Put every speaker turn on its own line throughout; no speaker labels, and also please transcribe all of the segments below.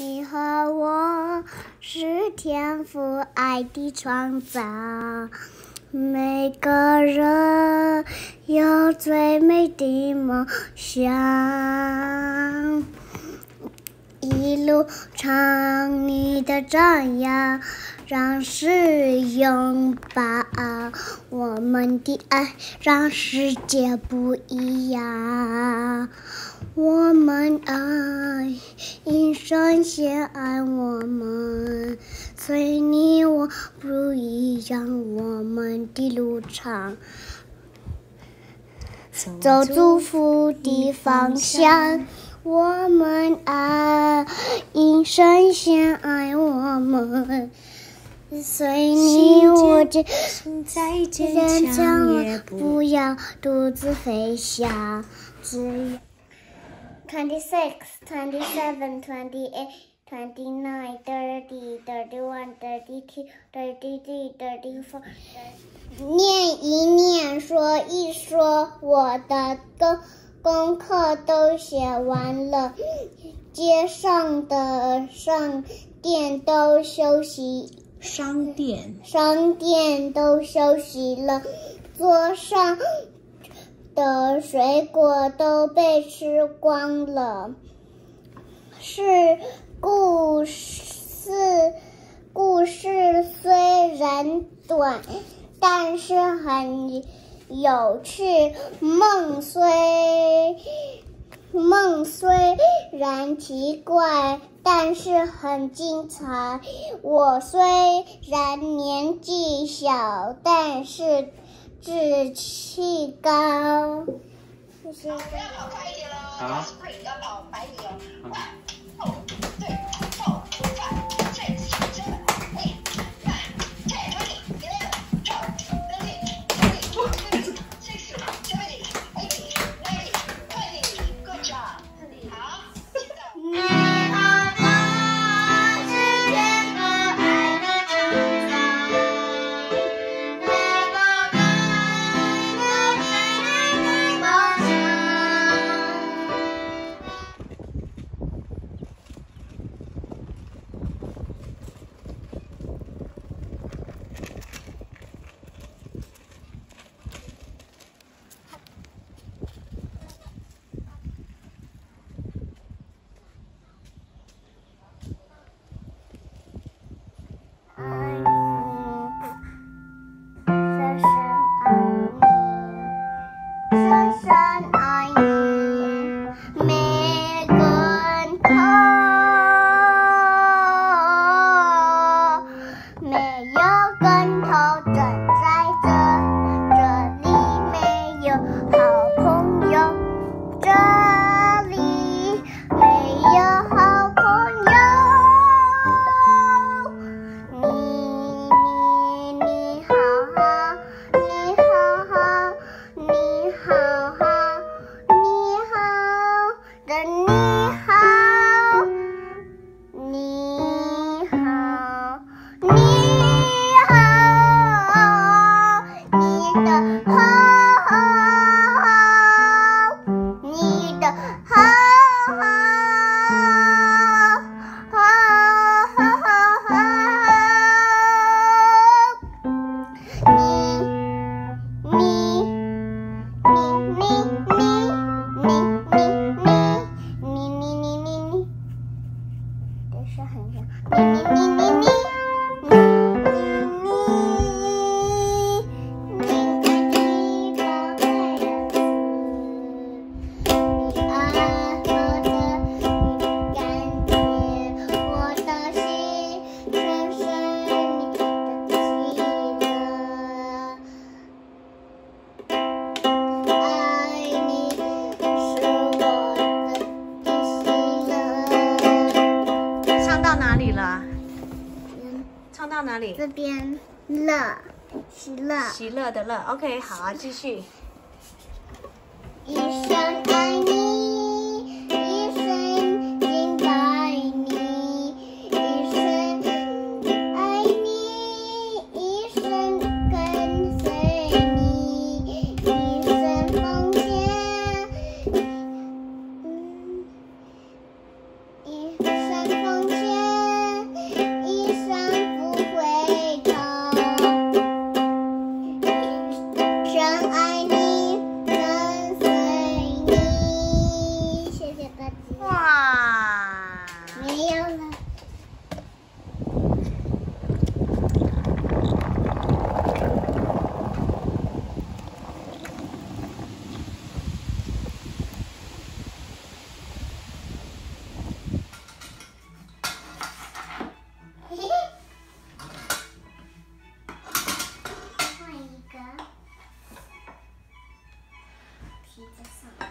你和我是天赋爱的创造，每个人有最美的梦想。一路上你的张扬，让世拥抱我们的爱，让世界不一样。我们爱，一生先爱我们，随你我不一样，我们的路长，走祝福的方向。我们爱因神先爱我们，随你我见
再坚强也不
要独自飞翔。只要 twenty six, twenty seven, twenty eight。Twenty nine, thirty, thirty one, thirty two, thirty three, thirty four。念一念，说一说，我的歌。功课都写完了，街上的商店都休息
商店
商店都休息了，桌上的水果都被吃光了。是故事，故事虽然短，但是很有趣。梦虽梦虽然奇怪，但是很精彩。我虽然年纪小，但是志气高。谢谢。
不要跑快点喽，
好
快点要跑百米
哼哪里？
这边乐，喜乐。
喜乐的乐。OK，好，继续。
一生爱你，一生敬拜你，一生爱你，一生再上。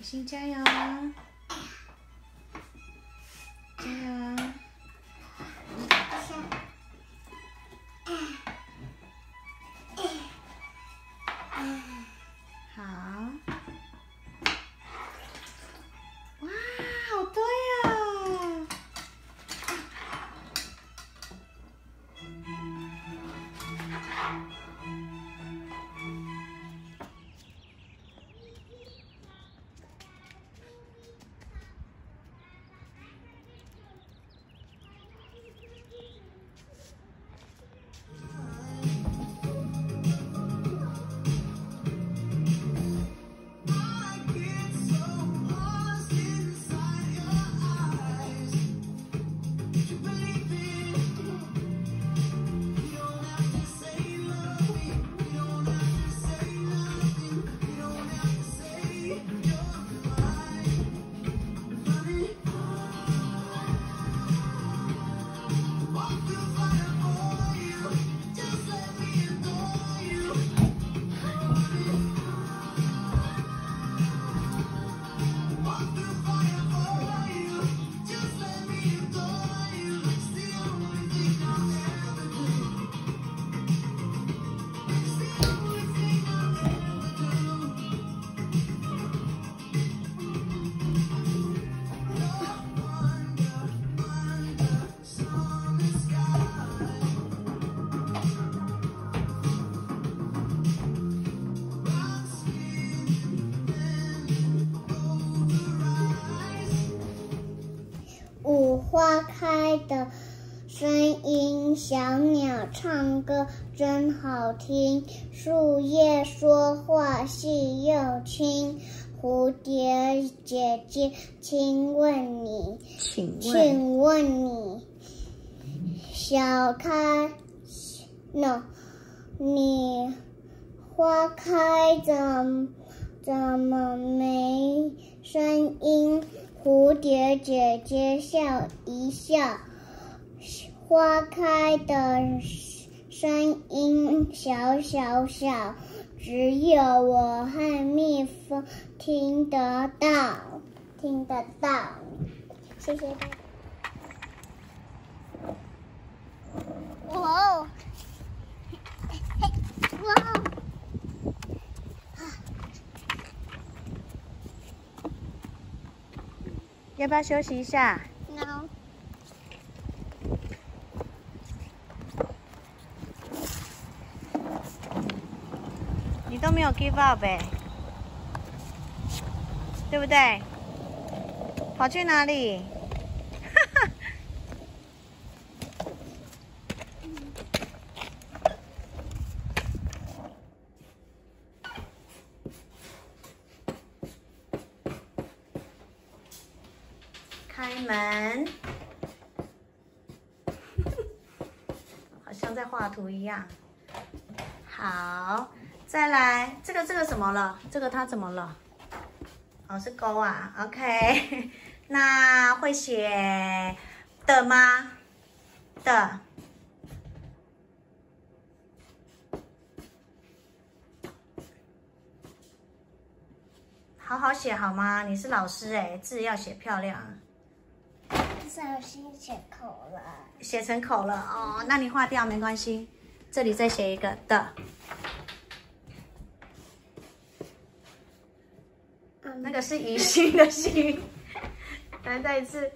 心加油！
小鸟唱歌真好听，树叶说话细又轻。蝴蝶姐姐，请问你，
请问，
请问你，小开，no，你花开怎怎么没声音？蝴蝶姐姐笑一笑，花开的声音小小小，只有我和蜜蜂听得到，听得到。谢谢大家。哇哦！哇哦！
要不要休息一下？
No，
你都没 give up 哎，对不对？跑去哪里？开门，好像在画图一样。好，再来，这个这个怎么了？这个它怎么了？哦，是勾啊。OK，那会写的吗？的。好好写好吗？你是老师哎，字要写漂亮。
不小心写口了。
写成口了哦，那你划掉没关系，这里再写一个的，那个是宜心的心，来再一次，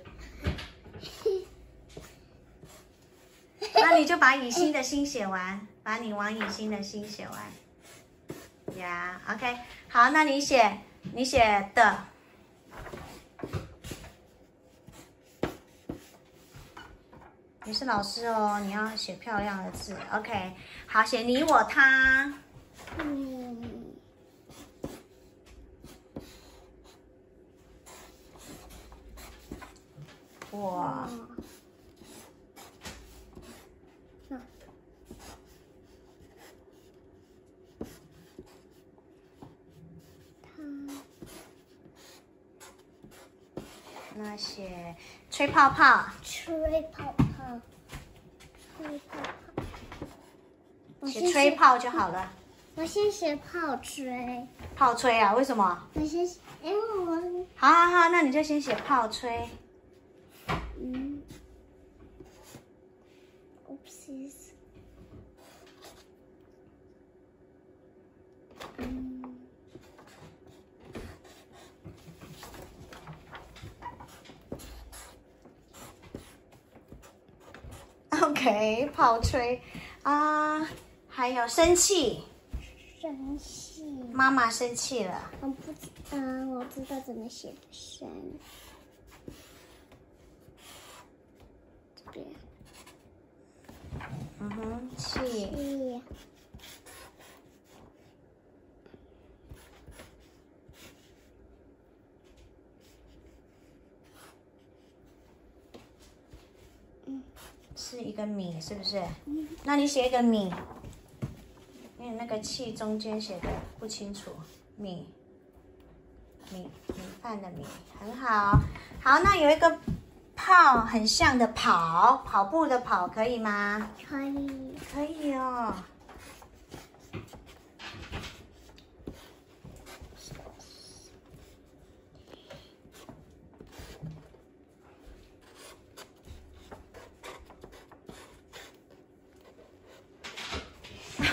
那你就把以心的心写完，把你王以心的心写完，呀、o k 好，那你写你写的。你是老师哦，你要写漂亮的字。OK，好，写你我他。
嗯，
我
那他
那写吹泡泡，
吹泡泡，吹泡泡。我
写吹泡就好了。
我先写泡吹。
泡吹啊？为什么？
我先写，因为我
好好好，那你就先写泡吹。
嗯，oopsies。嗯，
OK，炮吹啊，还有生气，
生气。
妈妈生气了。
我不知，道，我知道怎么写的生。这边
嗯哼，气。
气。
是一个米，是不是？那你写一个米，因为那个气中间写的不清楚。米，米，米饭的米，很好。好，那有一个泡，很像的跑，跑步的跑，可以吗？
可以。
可以哦。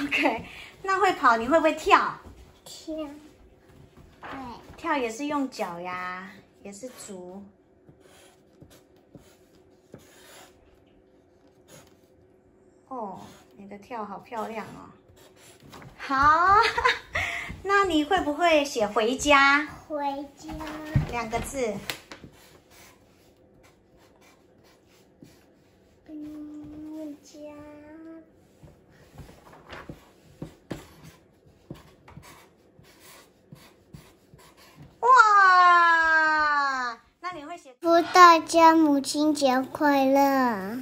OK，那会跑，你会不会跳？
跳。对。
跳也是用脚呀，也是足。哦，你的跳好漂亮哦。好，那你会不会写回家
回家。
两个字？
嗯，家。
啊，那你会写？
祝大家母亲节快乐！